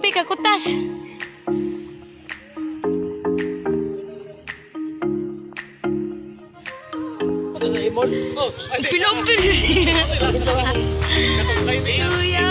lebih ke kutas. Belum pun. Cuyah. Ya.